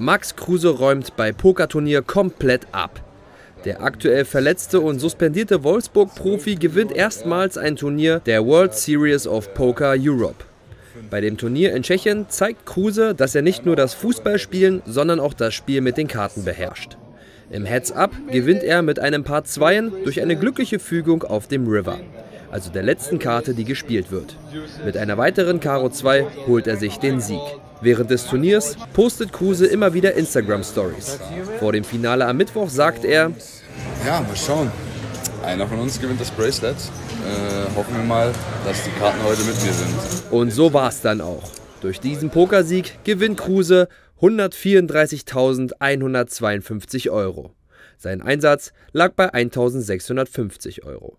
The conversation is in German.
Max Kruse räumt bei Pokerturnier komplett ab. Der aktuell verletzte und suspendierte Wolfsburg-Profi gewinnt erstmals ein Turnier der World Series of Poker Europe. Bei dem Turnier in Tschechien zeigt Kruse, dass er nicht nur das Fußballspielen, sondern auch das Spiel mit den Karten beherrscht. Im Heads-Up gewinnt er mit einem Paar Zweien durch eine glückliche Fügung auf dem River, also der letzten Karte, die gespielt wird. Mit einer weiteren Karo 2 holt er sich den Sieg. Während des Turniers postet Kruse immer wieder Instagram-Stories. Vor dem Finale am Mittwoch sagt er: Ja, mal schauen. Einer von uns gewinnt das Bracelet. Äh, hoffen wir mal, dass die Karten heute mit mir sind. Und so war es dann auch. Durch diesen Pokersieg gewinnt Kruse 134.152 Euro. Sein Einsatz lag bei 1.650 Euro.